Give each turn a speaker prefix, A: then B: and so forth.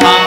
A: भा